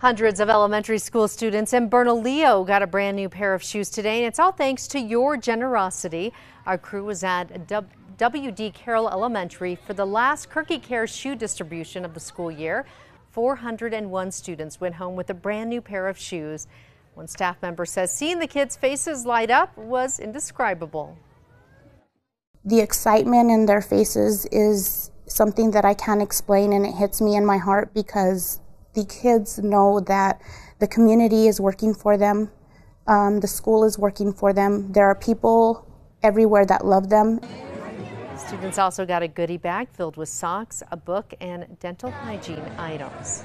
Hundreds of elementary school students in Bernalillo got a brand new pair of shoes today, and it's all thanks to your generosity. Our crew was at W.D. Carroll Elementary for the last KRQE Cares shoe distribution of the school year. 401 students went home with a brand new pair of shoes. One staff member says seeing the kids' faces light up was indescribable. The excitement in their faces is something that I can't explain, and it hits me in my heart because the kids know that the community is working for them, um, the school is working for them. There are people everywhere that love them. Students also got a goodie bag filled with socks, a book, and dental hygiene items.